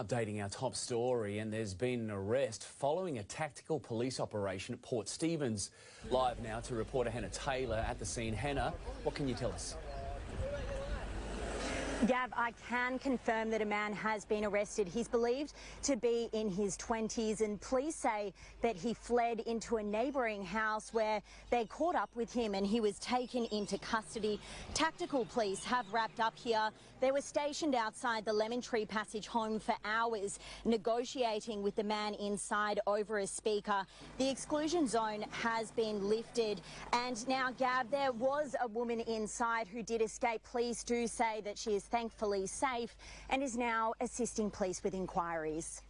Updating our top story, and there's been an arrest following a tactical police operation at Port Stephens. Live now to reporter Hannah Taylor at the scene. Hannah, what can you tell us? I can confirm that a man has been arrested. He's believed to be in his 20s, and police say that he fled into a neighbouring house where they caught up with him and he was taken into custody. Tactical police have wrapped up here. They were stationed outside the Lemon Tree Passage home for hours, negotiating with the man inside over a speaker. The exclusion zone has been lifted, and now, Gab, there was a woman inside who did escape. Police do say that she is thankfully safe and is now assisting police with inquiries.